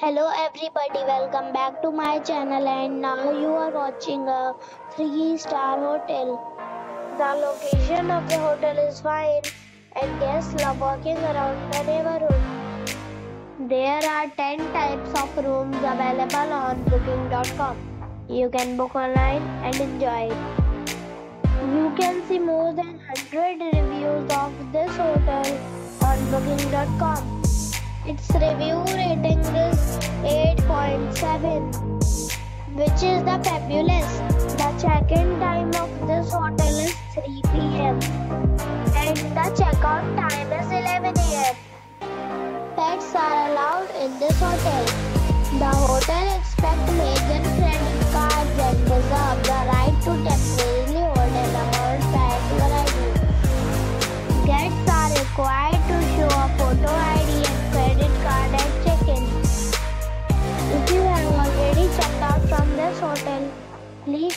Hello everybody, welcome back to my channel and now you are watching a 3 star hotel. The location of the hotel is fine and guests love walking around the neighborhood. There are 10 types of rooms available on booking.com. You can book online and enjoy. You can see more than 100 reviews of this hotel on booking.com. Its review rating is 8.7, which is the fabulous. The check-in time of this hotel is 3 p.m. and the checkout time is 11 a.m. Pets are allowed in this hotel. The hotel